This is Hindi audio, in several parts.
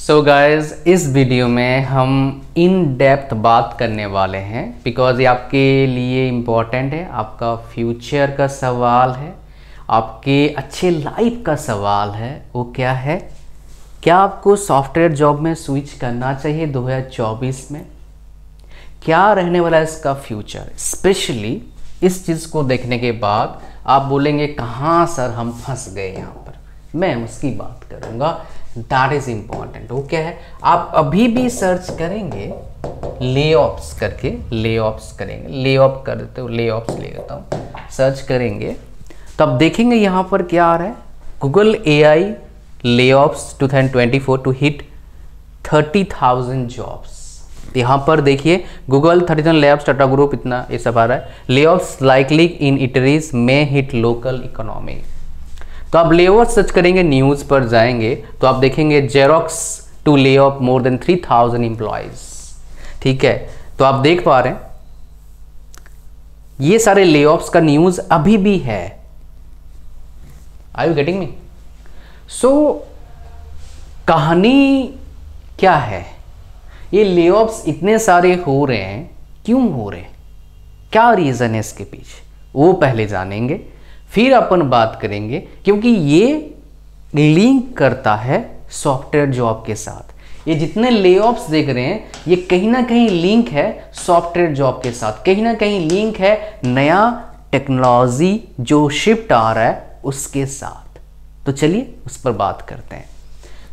सो so गाइस इस वीडियो में हम इन डेप्थ बात करने वाले हैं बिकॉज़ ये आपके लिए इम्पोर्टेंट है, आपका फ्यूचर का सवाल है, आपके अच्छे लाइफ का सवाल है, वो क्या है? क्या आपको सॉफ्टवेयर जॉब में स्विच करना चाहिए 2024 में? क्या रहने वाला है इसका फ्यूचर स्पेशली इस चीज़ को देखने के बाद आप बोलेंगे, कहाँ सर, हम फंस गए यहाँ? मैं उसकी बात करूँगा। दैट इज़ इंपॉर्टेंट वो क्या है? आप अभी भी सर्च करेंगे ले ऑप्स करके ले ऑप्स करेंगे। ले ऑफ़ कर देते हो ले ऑप्स ले लेता हूँ। सर्च करेंगे। तो आप देखेंगे यहाँ पर क्या आ रहा है? Google A I layoffs two thousand twenty four to hit thirty thousand jobs यहाँ पर देखिए Google thirty thousand layoffs Tata group इतना ये सब आ रहा है। Layoffs likely in eateries में हिट लोकल इकोनॉमी तो आप ले ऑफ़ सर्च करेंगे न्यूज़ पर जाएँगे तो आप देखेंगे Xerox to lay off more than three thousand employees ठीक है? तो आप देख पा रहे हैं, ये सारे ले का न्यूज़ अभी भी है। आई यू गेटिंग मी सो कहानी क्या है? ये ले इतने सारे हो रहे हैं, क्यों हो रहे हैं? क्या रीज़न है इसके पीछे? वो पहले जानेंगे। फिर अपन बात करेंगे क्योंकि ये लिंक करता है सॉफ्टवेयर जॉब के साथ। ये जितने ले देख रहे हैं ये कहीं ना कहीं लिंक है सॉफ्टवेयर जॉब के साथ। कहीं ना कहीं लिंक है नया टेक्नोलॉजी जो शिफ्ट आ रहा है उसके साथ। तो चलिए उस पर बात करते हैं।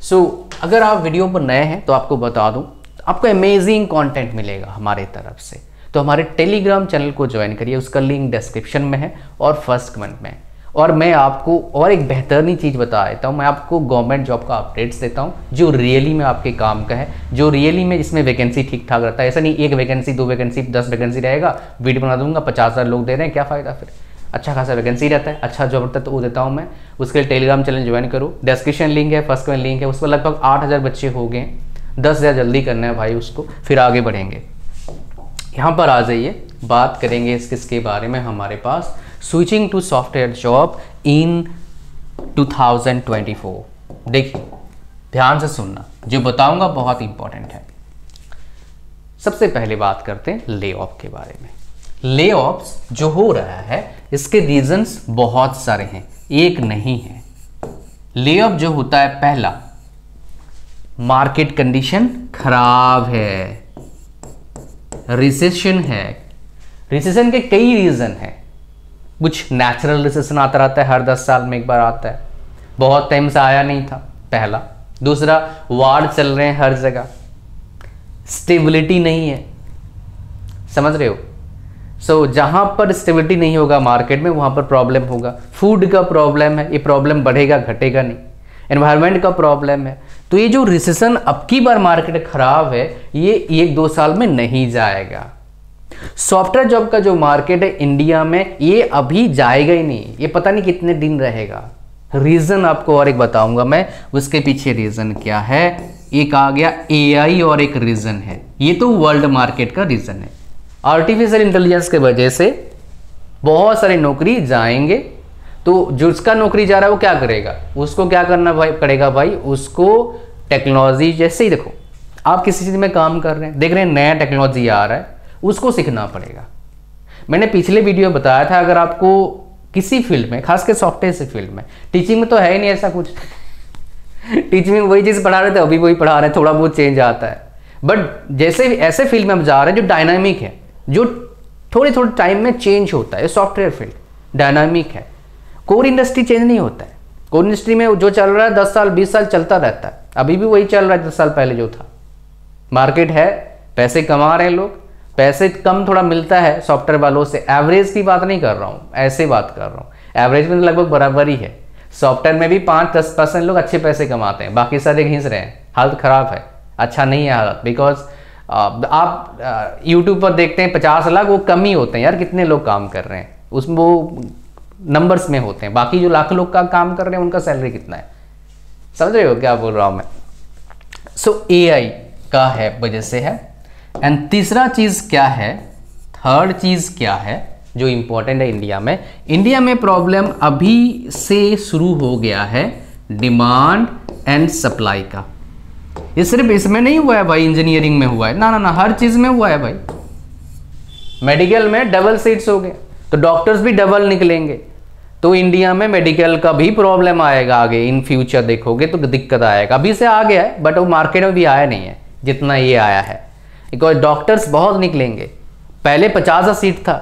सो so, अगर आप वीडियो पर नए हैं तो आपको बता दूँ आपको अमेजिंग कंटेंट मिलेगा हमारे तरफ़ से। तो हमारे टेलीग्राम चैनल को ज्वाइन करिए, उसका लिंक डिस्क्रिप्शन में है और फ़र्स्ट कमेंट में और मैं आपको और एक बेहतरीन चीज़ बता देता हूँ, मैं आपको गवर्नमेंट जॉब का अपडेट्स देता हूँ, जो रियली में आपके काम का है, जो रियली में जिसमें वैकेंसी ठीक ठाक रहता है। ऐसा नहीं, एक वैकेंसी दो वैकेंसी दस वैकेंसी रहेगा, वीडियो बना दूँगा, पचास हज़ार लोग दे रहे हैं, क्या फ़ायदा फिर? अच्छा खासा वैकेंसी रहता है अच्छा जॉब रहता है तो वो देता हूँ मैं। उसके लिए टेलीग्राम चैनल ज्वाइन करूँ। डिस्क्रिप्शन लिंक है फ़र्स्ट कमेंट लिंक है उस पर लगभग आठ हज़ार बच्चे हो गए दस हज़ार जल्दी करना है भाई उसको, फिर आगे बढ़ेंगे। यहाँ पर आ जाइए। बात करेंगे इस किसके बारे में हमारे पास। Switching to software job in 2024 देखिए, ध्यान से सुनना। जो बताऊँगा बहुत इंपॉर्टेंट है। सबसे पहले बात करते हैं ले ऑफ़ के बारे में। ले ऑफ़ जो हो रहा है, इसके रीजंस बहुत सारे हैं। एक नहीं है। ले ऑफ़ जो होता है, पहला मार्केट कंडीशन खराब है। रिसेशन है। रिसेशन के कई रीज़न है। कुछ नेचुरल रिसेशन आता रहता है हर दस साल में एक बार आता है। बहुत टाइम से आया नहीं था पहला। दूसरा वार्ड चल रहे हैं हर जगह। स्टेबिलिटी नहीं है। समझ रहे हो? सो so, जहाँ पर स्टेबिलिटी नहीं होगा मार्केट में वहाँ पर प्रॉब्लम होगा। फ़ूड का प्रॉब्लम है ये प्रॉब्लम बढ़ेगा घटेगा नहीं। एनवायरमेंट का प्रॉब्लम है तो ये जो रिसेशन अब की बार मार्केट खराब है, ये एक दो साल में नहीं जाएगा। सॉफ्टवेयर जॉब का जो मार्केट है इंडिया में, ये अभी जाएगा ही नहीं। ये पता नहीं कितने दिन रहेगा। रीजन आपको और एक बताऊँगा मैं, उसके पीछे रीजन क्या है? एक आ गया एआई और एक रीजन है। ये तो वर्ल्ड मार्केट का रीजन है। आर्टिफिशियल इंटेलिजेंस के वजह से बहुत सारी नौकरी जाएँगे। तो जो उसका नौकरी जा रहा है वो क्या करेगा? उसको क्या करना भाई पड़ेगा भाई? उसको टेक्नोलॉजी जैसे ही देखो, आप किसी चीज़ में काम कर रहे हैं, देख रहे हैं नया टेक्नोलॉजी आ रहा है, उसको सीखना पड़ेगा। मैंने पिछले वीडियो बताया था, अगर आपको किसी फ़ील्ड में, खासकर सॉफ्टवेयर से फ़ील्ड में टीचिंग में तो है ही नहीं ऐसा कुछ। टीचिंग में वही चीज़ पढ़ा रहे थे, अभी वही पढ़ा रहे हैं, थोड़ा बहुत चेंज आता है। बट जैसे ऐसे फ़ील्ड में हम जा रहे हैं जो डायनामिक है, जो थोड़े थोड़े टाइम में चेंज होता है सॉफ्टवेयर फ़ील्ड डायनामिक है। कोर इंडस्ट्री चेंज नहीं होता है। कोर इंडस्ट्री में जो चल रहा है, दस साल, बीस साल चलता रहता है। अभी भी वही चल रहा है, दस साल पहले जो था। मार्केट है, पैसे कमा रहे हैं लोग। पैसे कम थोड़ा मिलता है सॉफ्टवेयर वालों से। एवरेज की बात नहीं कर रहा हूँ, ऐसे बात कर रहा हूँ। एवरेज में लगभग बराबर ही है। सॉफ्टवेयर में भी पाँच, दस परसेंट लोग अच्छे पैसे कमाते हैं। बाकी सारे घिस रहे हैं। हालत ख़राब है। अच्छा नहीं है हालत। बिकॉज़ आप यूट्यूब पर देखते हैं, पचास लाख वो कम ही होते हैं। यार कितने लोग काम कर रहे हैं? उसमें वो नंबर्स में होते हैं। बाकी जो लाख लोग का काम कर रहे हैं उनका सैलरी कितना है? समझ रहे हो क्या बोल रहा हूँ मैं? सो so, का है वजह से है। एंड तीसरा चीज़ क्या है? थर्ड चीज़ क्या है जो इंपॉर्टेंट है इंडिया में? इंडिया में प्रॉब्लम अभी से शुरू हो गया है डिमांड एंड सप्लाई का। ये सिर्फ़ इसमें नहीं हुआ है भाई इंजीनियरिंग में हुआ है। ना ना ना हर चीज़ में हुआ है भाई। मेडिकल में डबल सीट्स हो गए तो डॉक्टर्स भी डबल निकलेंगे। तो इंडिया में मेडिकल का भी प्रॉब्लम आएगा आगे। इन फ्यूचर देखोगे तो दिक्कत आएगा। अभी से आ गया है बट वो मार्केट में भी आया नहीं है, जितना ये आया है। बिकॉज़ डॉक्टर्स बहुत निकलेंगे। पहले पचास हज़ार सीट था,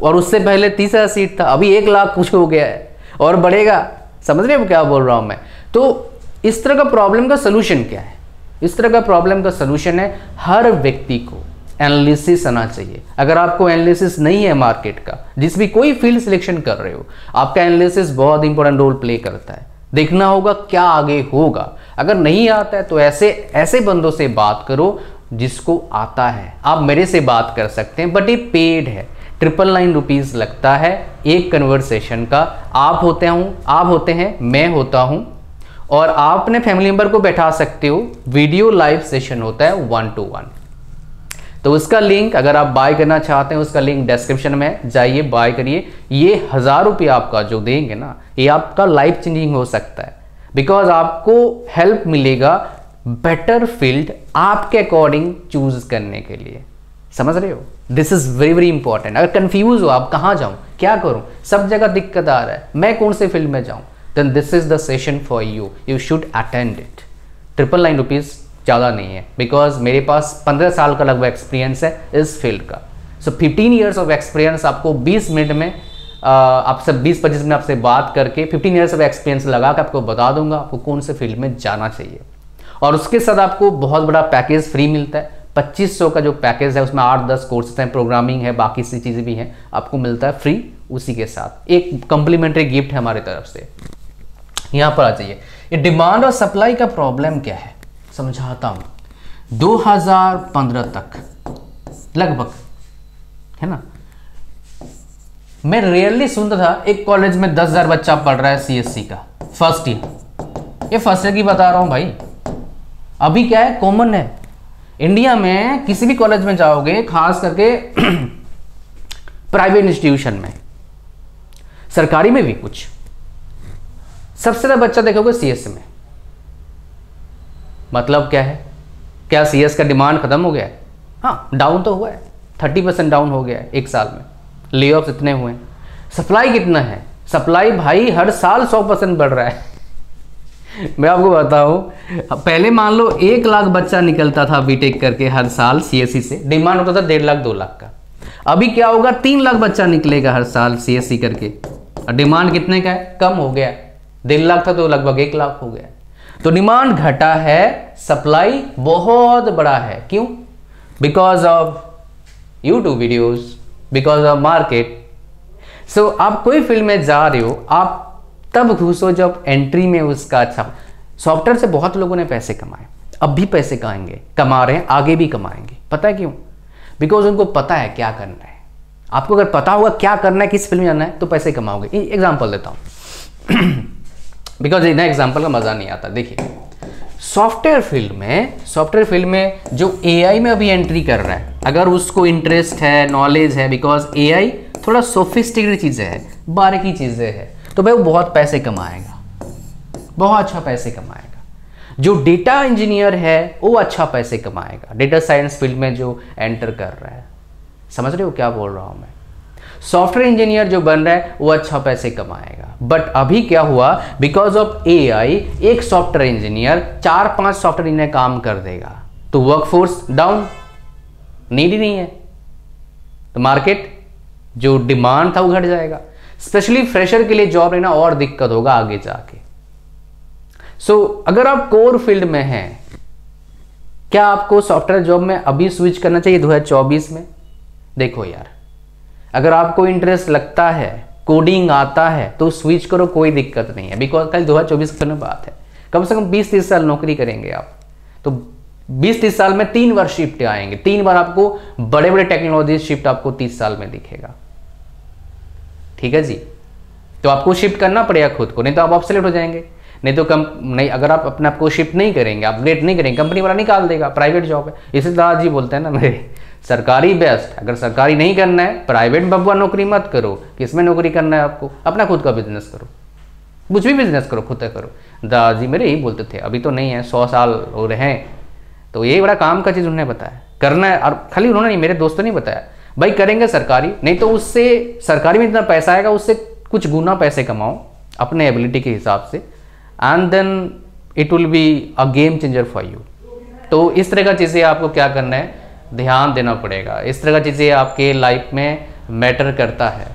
और उससे पहले तीस हज़ार सीट था। अभी एक लाख कुछ हो गया है, और बढ़ेगा। समझ रहे हो क्या बोल रहा हूँ मैं? तो इस तरह का प्रॉब्लम का सोल्यूशन क्या है? इस तरह का प्रॉब्लम का सोल्यूशन है हर व्यक्ति को। एनालिसिस आना चाहिए। अगर आपको एनालिसिस नहीं है मार्केट का, जिस भी कोई फ़ील्ड सिलेक्शन कर रहे हो, आपका एनालिसिस बहुत इंपॉर्टेंट रोल प्ले करता है। देखना होगा क्या आगे होगा। अगर नहीं आता है तो ऐसे ऐसे बंदों से बात करो जिसको आता है। आप मेरे से बात कर सकते हैं बट ये पेड है। ट्रिपल नाइन रुपीज़ लगता है एक कन्वर्सेशन का। आप होते हूँ, आप होते हैं, मैं होता हूँ। और आप अपने फैमिली मेंबर को बैठा सकते हो। वीडियो लाइव सेशन होता है वन टू वन तो उसका लिंक अगर आप बाय करना चाहते हैं, उसका लिंक डिस्क्रिप्शन में जाइए बाय करिए। ये हज़ार रुपये आपका जो देंगे ना, ये आपका लाइफ चेंजिंग हो सकता है। बिकॉज़ आपको हेल्प मिलेगा बेटर फ़ील्ड आपके अकॉर्डिंग चूज़ करने के लिए। समझ रहे हो? This is very very important अगर कंफ्यूज हो, आप कहाँ जाऊँ? क्या करूँ? सब जगह दिक्कत आ रहा है। मैं कौन से फ़ील्ड में जाऊँ? Then this is the session for you you should attend it triple nine rupees ज़्यादा नहीं है। बिकॉज़ मेरे पास पंद्रह साल का लगभग एक्सपीरियंस है इस फ़ील्ड का। So fifteen years of experience आपको बीस मिनट में आपसे बीस, पच्चीस मिनट आपसे बात करके फिफ्टीन ईयर्स ऑफ़ एक्सपीरियंस लगा कर आपको बता दूँगा आपको कौन से फ़ील्ड में जाना चाहिए। और उसके साथ आपको बहुत बड़ा पैकेज फ्री मिलता है। पच्चीस सौ का जो पैकेज है, उसमें आठ, दस कोर्सेज हैं प्रोग्रामिंग है, बाकी सी चीज़ें भी हैं, आपको मिलता है फ्री उसी के साथ। एक कंप्लीमेंट्री गिफ्ट है हमारी तरफ़ से। यहाँ पर आ जाइए। ये डिमांड और सप्लाई का प्रॉब्लम क्या है? समझाता हूँ। 2015 तक, लगभग, है ना? मैं रियली सुनता था, एक कॉलेज में दस हज़ार बच्चा पढ़ रहा है सीएससी का फ़र्स्ट ईयर ये फ़र्स्ट ईयर की बता रहा हूँ भाई। अभी क्या है कॉमन है। इंडिया में किसी भी कॉलेज में जाओगे, खास करके प्राइवेट इंस्टीट्यूशन में, सरकारी में भी कुछ। सबसे ज़्यादा बच्चा देखोगे सीएससी में। मतलब क्या है? क्या सीएस का डिमांड खत्म हो गया है? हाँ। डाउन तो हुआ है। थर्टी परसेंट डाउन हो गया है एक साल में। ले ऑफ़ इतने हुए हैं। सप्लाई कितना है? सप्लाई भाई हर साल सौ परसेंट बढ़ रहा है। मैं आपको बताऊँ पहले मान लो एक लाख बच्चा निकलता था बीटेक करके हर साल सीएससी से। डिमांड होता था डेढ़ लाख दो लाख का। अभी क्या होगा? तीन लाख बच्चा निकलेगा हर साल सीएससी करके। और डिमांड कितने का है? कम हो गया डेढ़ लाख था तो लगभग एक लाख हो गया तो डिमांड घटा है, सप्लाई बहुत बड़ा है। क्यों? Because of YouTube videos because of market so आप कोई फ़ील्ड में जा रहे हो, आप तब घुसो जब एंट्री में उसका अच्छा। सॉफ्टवेयर से बहुत लोगों ने पैसे कमाए। अब भी पैसे कमाएँगे। कमा रहे हैं, आगे भी कमाएँगे। पता है क्यों? बिकॉज़ उनको पता है क्या करना है। आपको अगर पता होगा क्या करना है, किस फ़ील्ड में जाना है तो पैसे कमाओगे। एग्ज़ाम्पल देता हूँ। बिकॉज़ इन एग्ज़ाम्पल का मज़ा नहीं आता, देखिए। सॉफ्टवेयर फ़ील्ड में सॉफ्टवेयर फ़ील्ड में जो एआई में अभी एंट्री कर रहा है, अगर उसको इंटरेस्ट है नॉलेज है बिकॉज़ एआई थोड़ा सोफिस्टिकेटेड चीज़ें है, बारीकी चीज़ें है तो भाई वो बहुत पैसे कमाएगा। बहुत अच्छा पैसे कमाएगा। जो डेटा इंजीनियर है, वो अच्छा पैसे कमाएगा। डेटा साइंस फ़ील्ड में जो एंटर कर रहा है। समझ रहे हो क्या बोल रहा हूँ मैं? सॉफ्टवेयर इंजीनियर जो बन रहा है वो अच्छा पैसे कमाएगा। बट अभी क्या हुआ? बिकॉज़ ऑफ़ एआई एक सॉफ्टवेयर इंजीनियर चार पाँच सॉफ्टवेयर इंजीनियर काम कर देगा। तो वर्कफोर्स डाउन नीड ही नहीं है। तो मार्केट जो डिमांड था वो घट जाएगा। स्पेशली फ्रेशर के लिए जॉब लेना और दिक्कत होगा आगे जाके। सो so, अगर आप कोर फ़ील्ड में हैं क्या आपको सॉफ्टवेयर जॉब में अभी स्विच करना चाहिए 2024 में? देखो यार अगर आपको इंटरेस्ट लगता है कोडिंग आता है तो स्विच करो, कोई दिक्कत नहीं है। बिकॉज़ कल 2024 की बात है। कम से कम 20-30 साल नौकरी करेंगे आप। तो 20-30 साल में तीन बार शिफ्ट आएँगे। तीन बार आपको बड़े बड़े टेक्नोलॉजी शिफ्ट आपको 30 साल में दिखेगा। ठीक है जी? तो आपको शिफ्ट करना पड़ेगा खुद को, नहीं तो आप ऑप्सलेट हो जाएँगे। नहीं तो कम, नहीं, अगर आप अपने आप को शिफ्ट नहीं करेंगे अपग्रेड नहीं करेंगे कंपनी वाला निकाल देगा प्राइवेट जॉब है। इसी तरह जी बोलते हैं ना मेरे। सरकारी बेस्ट अगर सरकारी नहीं करना है प्राइवेट बबुआ नौकरी मत करो। किसमें नौकरी करना है आपको? अपना खुद का बिज़नेस करो। कुछ भी बिज़नेस करो, खुद का करो। दादाजी मेरे यही बोलते थे, अभी तो नहीं है, सौ साल हो रहे हैं। तो ये बड़ा काम का चीज़ उन्होंने बताया। करना है, और खाली उन्होंने नहीं, मेरे दोस्तों ने बताया। भाई, करेंगे सरकारी, नहीं तो उससे, सरकारी में इतना पैसा आएगा, उससे कुछ गुना पैसे कमाओ, अपने एबिलिटी के हिसाब से। And then it will be a game changer for you तो इस तरह का चीज़ें आपको क्या करना है? ध्यान देना पड़ेगा। इस तरह का चीज़ें आपके लाइफ में मैटर करता है।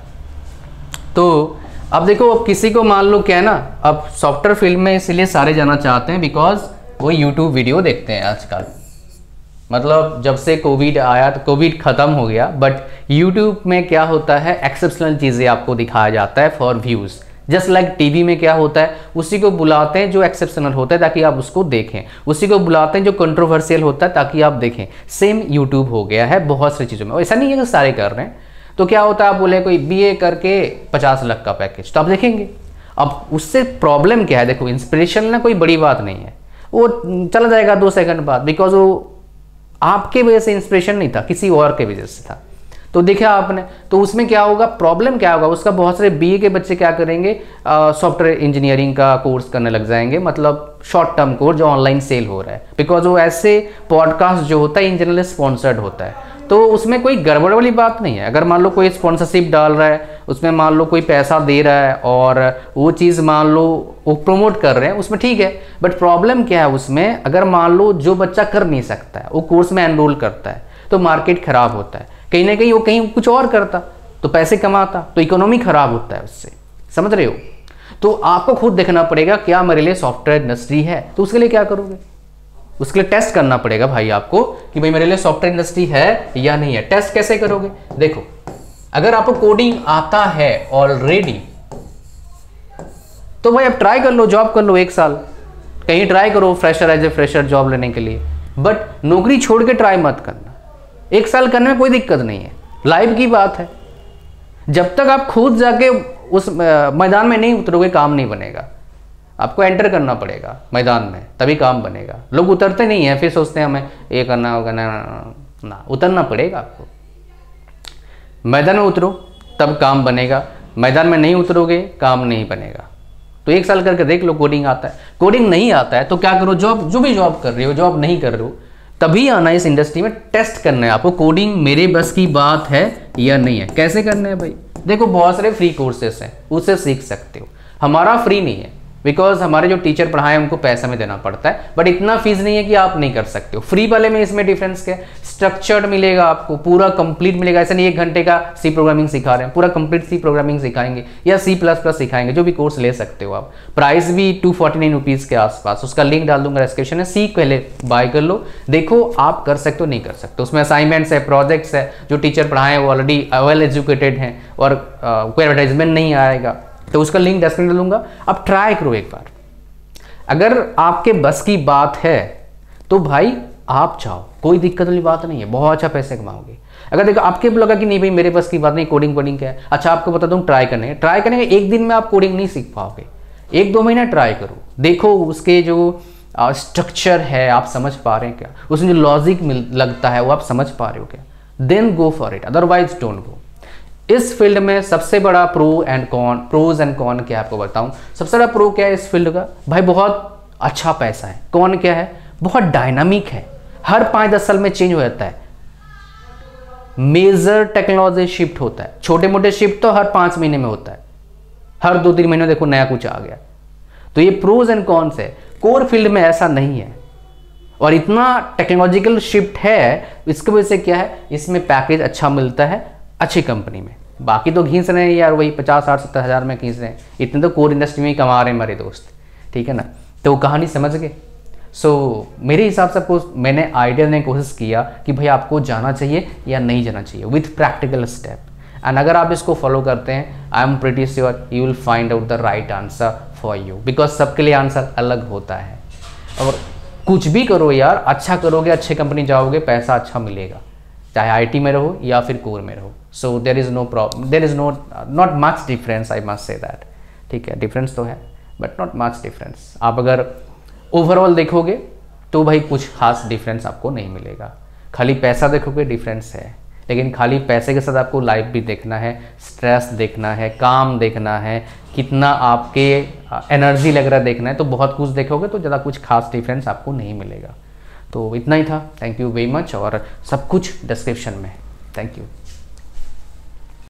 तो अब देखो, अब किसी को मान लो क्या है ना, अब सॉफ्टवेयर फ़ील्ड में इसलिए सारे जाना चाहते हैं बिकॉज़ वो यूट्यूब वीडियो देखते हैं आजकल। मतलब जब से कोविड आया तो कोविड ख़त्म हो गया बट यूट्यूब में क्या होता है एक्सेप्शनल चीज़ें आपको दिखाया जाता है for views just like TV में क्या होता है, उसी को बुलाते हैं जो एक्सेप्शनल होता है ताकि आप उसको देखें। उसी को बुलाते हैं जो कंट्रोवर्शियल होता है ताकि आप देखें। सेम यूट्यूब हो गया है बहुत सी चीज़ों में। ऐसा नहीं है कि सारे कर रहे हैं। तो क्या होता है, आप बोले कोई बीए करके पचास लाख का पैकेज तो आप देखेंगे। अब उससे प्रॉब्लम क्या है? देखो इंस्पिरेशन ना कोई बड़ी बात नहीं है। वो चला जाएगा दो सेकंड बाद बिकॉज़ वो आपके वजह से इंस्पिरेशन नहीं था, किसी और के वजह से था। तो देखा आपने तो उसमें क्या होगा प्रॉब्लम क्या होगा? उसका बहुत सारे बी के बच्चे क्या करेंगे? सॉफ्टवेयर इंजीनियरिंग का कोर्स करने लग जाएँगे मतलब शॉर्ट टर्म कोर्स जो ऑनलाइन सेल हो रहा है। बिकॉज़ वो ऐसे पॉडकास्ट जो होता है इन जनरल स्पॉन्सर्ड होता है। तो उसमें कोई गड़बड़ वाली बात नहीं है। अगर मान लो कोई स्पॉन्सरशिप डाल रहा है, उसमें मान लो कोई पैसा दे रहा है और वो चीज़ मान लो वो प्रमोट कर रहे हैं, उसमें ठीक है। बट प्रॉब्लम क्या है उसमें? अगर मान लो जो बच्चा कर नहीं सकता है, वो कोर्स में एनरोल करता है तो मार्केट खराब होता है। कहीं ना कहीं वो कहीं कुछ और करता तो पैसे कमाता तो इकोनॉमी खराब होता है उससे। समझ रहे हो? तो आपको खुद देखना पड़ेगा, क्या मेरे लिए सॉफ्टवेयर इंडस्ट्री है? तो उसके लिए क्या करोगे? उसके लिए टेस्ट करना पड़ेगा भाई आपको कि भाई मेरे लिए सॉफ्टवेयर इंडस्ट्री है या नहीं है। टेस्ट कैसे करोगे? देखो, अगर आपको कोडिंग आता है ऑलरेडी तो भाई आप ट्राई कर लो जॉब कर लो एक साल। कहीं ट्राई करो fresher as a fresher job लेने के लिए। बट नौकरी छोड़ के ट्राई मत करना। एक साल करने में कोई दिक्कत नहीं है। लाइव की बात है। जब तक आप खुद जाके उस मैदान में नहीं उतरोगे, काम नहीं बनेगा। आपको एंटर करना पड़ेगा मैदान में, तभी काम बनेगा। लोग उतरते नहीं हैं, फिर सोचते हैं हमें ये करना होगा ना ना उतरना पड़ेगा आपको। मैदान में उतरो, तब काम बनेगा। मैदान में नहीं उतरोगे, काम नहीं बनेगा। तो एक साल करके देख लो कोडिंग आता है। कोडिंग नहीं आता है तो क्या करो? जॉब जो भी जॉब कर रहे हो जॉब नहीं कर रहे हो तभी आना इस इंडस्ट्री में टेस्ट करना है। आपको कोडिंग मेरे बस की बात है या नहीं है? कैसे करना है भाई? देखो, बहुत सारे फ्री कोर्सेस हैं, उसे सीख सकते हो। हमारा फ्री नहीं है। बिकॉज़ हमारे जो टीचर पढ़ाए, उनको पैसा में देना पड़ता है। बट इतना फ़ीस नहीं है कि आप नहीं कर सकते हो। फ्री वाले में इसमें डिफरेंस क्या है? स्ट्रक्चर्ड मिलेगा आपको, पूरा कंप्लीट मिलेगा। ऐसा नहीं एक घंटे का सी प्रोग्रामिंग सिखा रहे हैं। पूरा कंप्लीट सी प्रोग्रामिंग सिखाएँगे या सी प्लस प्लस सिखाएँगे, जो भी कोर्स ले सकते हो आप। प्राइस भी टू फोर्टी नाइन रुपीज़ के आसपास। उसका लिंक डाल दूँगा डिस्क्रिप्शन में। सी पहले बाय कर लो। देखो आप कर सकते हो, नहीं कर सकते उसमें असाइनमेंट्स है प्रोजेक्ट्स है, जो टीचर पढ़ाए, वो ऑलरेडी वेल एजुकेटेड हैं और कोई एडवर्टाइजमेंट नहीं आएगा। तो उसका लिंक डिस्क्रिप्शन दूँगा आप ट्राई करो एक बार। अगर आपके बस की बात है तो भाई आप चाहो कोई दिक्कत वाली बात नहीं है। बहुत अच्छा पैसे कमाओगे। अगर देखो, आपके लगा कि नहीं भाई, मेरे बस की बात नहीं कोडिंग कोडिंग क्या है? अच्छा आपको बता दूँ ट्राई करने ट्राई करने एक दिन में आप कोडिंग नहीं सीख पाओगे। एक दो महीना ट्राई करो। देखो, उसके जो स्ट्रक्चर है, आप समझ पा रहे हैं क्या? उसमें जो लॉजिक लगता है, वो आप समझ पा रहे हो क्या? Then go for it otherwise don't go इस फ़ील्ड में सबसे बड़ा pro and con pros and con क्या आपको बताऊँ? सबसे बड़ा प्रो क्या है इस फ़ील्ड का? भाई, बहुत अच्छा पैसा है। कौन क्या है? बहुत डायनामिक है। हर पाँच दस साल में चेंज हो जाता है। मेजर टेक्नोलॉजी शिफ्ट होता है। छोटे मोटे शिफ्ट तो हर पाँच महीने में होता है। हर दो तीन महीने देखो नया कुछ आ गया। तो ये प्रोज एंड कॉन्स है। कोर फ़ील्ड में ऐसा नहीं है। और इतना टेक्नोलॉजिकल शिफ्ट है, इसकी वजह से क्या है? इसमें पैकेज अच्छा मिलता है। अच्छी कंपनी में। बाकी तो घींच रहे हैं यार वही पचास साठ सत्तर हज़ार में घींच रहे हैं। इतने तो कोर इंडस्ट्री में ही कमा रहे हैं मेरे दोस्त ठीक है ना? तो वो कहानी समझ गए। सो so, मेरे हिसाब से आपको मैंने आइडिया देने की कोशिश किया कि भाई आपको जाना चाहिए या नहीं जाना चाहिए विथ प्रैक्टिकल स्टेप एंड अगर आप इसको फॉलो करते हैं I am pretty sure you will find out the right answer for you because सबके लिए आंसर अलग होता है। और कुछ भी करो यार अच्छा करोगे अच्छे कंपनी जाओगे पैसा अच्छा मिलेगा। चाहे आईटी में रहो या फिर कोर में रहो। So there is no problem there is no not much difference I must say that ठीक है डिफरेंस तो है बट नॉट मच डिफरेंस आप अगर ओवरऑल देखोगे तो भाई कुछ खास डिफरेंस आपको नहीं मिलेगा। खाली पैसा देखोगे डिफरेंस है। लेकिन खाली पैसे के साथ आपको लाइफ भी देखना है स्ट्रेस देखना है, काम देखना है, कितना आपके एनर्जी लग रहा देखना है तो बहुत कुछ देखोगे तो ज़्यादा कुछ खास डिफरेंस आपको नहीं मिलेगा। तो इतना ही था। थैंक यू वेरी मच और सब कुछ डिस्क्रिप्शन में। Thank you